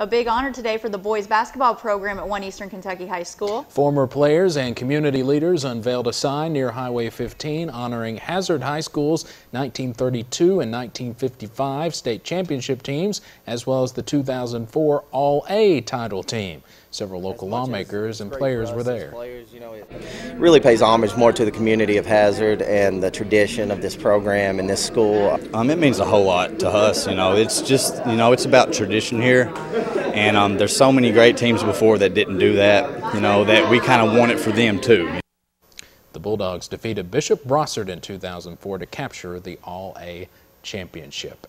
A big honor today for the boys basketball program at One Eastern Kentucky High School. Former players and community leaders unveiled a sign near Highway 15 honoring Hazard High School's 1932 and 1955 state championship teams, as well as the 2004 All-A title team. Several local lawmakers and players were there. Players, you know, it really pays homage more to the community of Hazard and the tradition of this program and this school. Um, it means a whole lot to us. You know, it's just you know it's about tradition here, and um, there's so many great teams before that didn't do that. You know that we kind of want it for them too. The Bulldogs defeated Bishop Brossart in 2004 to capture the All-A championship.